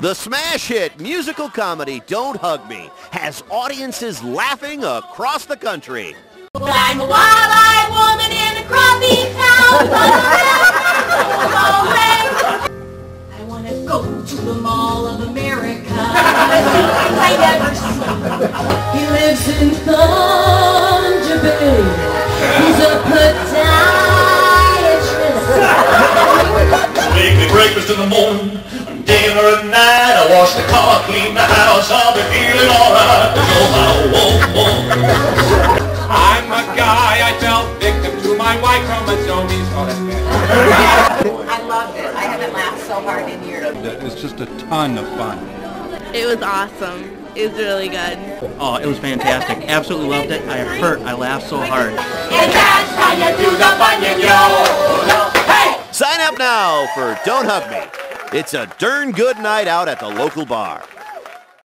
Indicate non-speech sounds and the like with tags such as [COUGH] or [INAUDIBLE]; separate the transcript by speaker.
Speaker 1: The smash hit musical comedy Don't Hug Me has audiences laughing across the country.
Speaker 2: I'm a wild-eyed woman in a crummy town. [LAUGHS] I want to go to the Mall of America. I never see. He lives in Thunder
Speaker 3: Make me breakfast in the morning, dinner at night. I wash the car, clean the house. I'll be feeling alright. You're my woman.
Speaker 4: I'm a guy, I fell victim to my Y chromosomes. Oh, that's good.
Speaker 5: I loved it. I haven't laughed so hard in years.
Speaker 6: It's just a ton of fun.
Speaker 7: It was awesome. It was really good.
Speaker 8: Oh, it was fantastic. Absolutely loved it. I hurt. I laughed so hard.
Speaker 1: Now for Don't Hug Me. It's a darn good night out at the local bar.